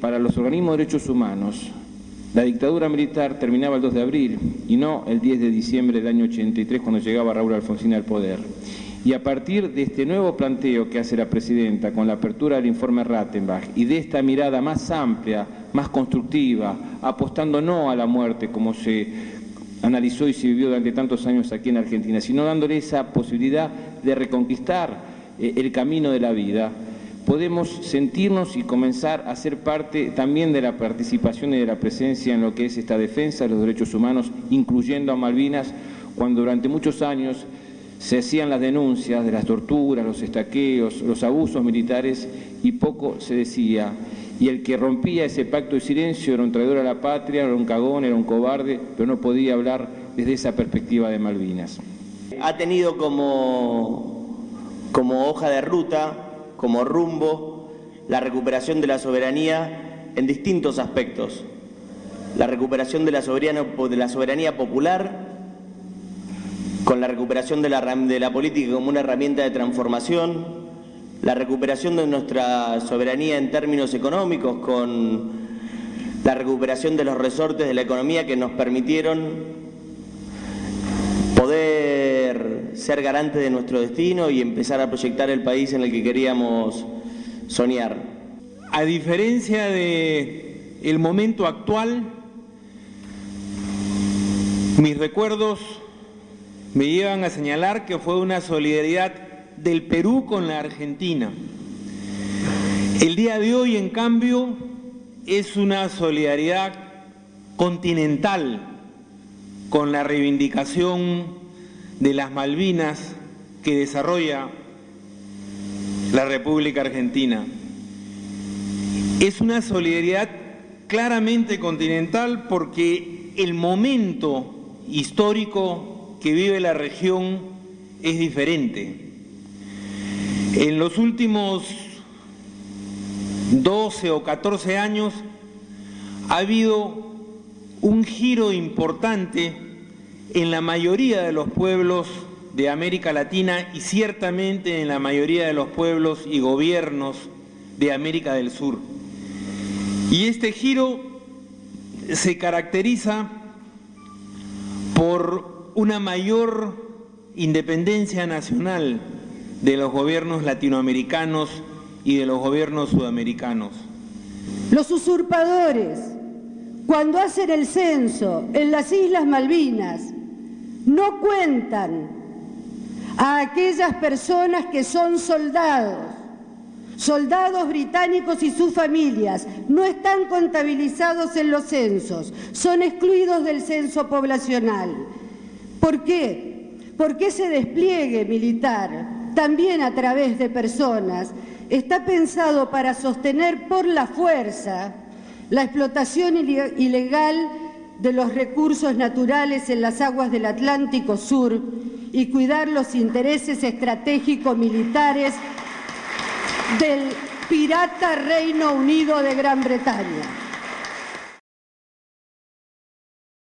Para los organismos de derechos humanos, la dictadura militar terminaba el 2 de abril y no el 10 de diciembre del año 83 cuando llegaba Raúl Alfonsín al poder. Y a partir de este nuevo planteo que hace la presidenta con la apertura del informe Rattenbach y de esta mirada más amplia, más constructiva, apostando no a la muerte como se analizó y se vivió durante tantos años aquí en Argentina, sino dándole esa posibilidad de reconquistar eh, el camino de la vida, podemos sentirnos y comenzar a ser parte también de la participación y de la presencia en lo que es esta defensa de los derechos humanos, incluyendo a Malvinas, cuando durante muchos años se hacían las denuncias de las torturas, los estaqueos, los abusos militares y poco se decía. Y el que rompía ese pacto de silencio era un traidor a la patria, era un cagón, era un cobarde, pero no podía hablar desde esa perspectiva de Malvinas. Ha tenido como, como hoja de ruta como rumbo la recuperación de la soberanía en distintos aspectos. La recuperación de la soberanía, popular, con la recuperación de la, de la política como una herramienta de transformación, la recuperación de nuestra soberanía en términos económicos, con la recuperación de los resortes de la economía que nos permitieron poder ser garante de nuestro destino y empezar a proyectar el país en el que queríamos soñar. A diferencia de el momento actual, mis recuerdos me llevan a señalar que fue una solidaridad del Perú con la Argentina. El día de hoy, en cambio, es una solidaridad continental con la reivindicación de las Malvinas que desarrolla la República Argentina. Es una solidaridad claramente continental porque el momento histórico que vive la región es diferente. En los últimos 12 o 14 años ha habido un giro importante en la mayoría de los pueblos de América Latina y ciertamente en la mayoría de los pueblos y gobiernos de América del Sur. Y este giro se caracteriza por una mayor independencia nacional de los gobiernos latinoamericanos y de los gobiernos sudamericanos. Los usurpadores cuando hacen el censo en las Islas Malvinas, no cuentan a aquellas personas que son soldados, soldados británicos y sus familias, no están contabilizados en los censos, son excluidos del censo poblacional. ¿Por qué? Porque ese despliegue militar, también a través de personas, está pensado para sostener por la fuerza la explotación ilegal de los recursos naturales en las aguas del Atlántico Sur y cuidar los intereses estratégicos militares del pirata Reino Unido de Gran Bretaña.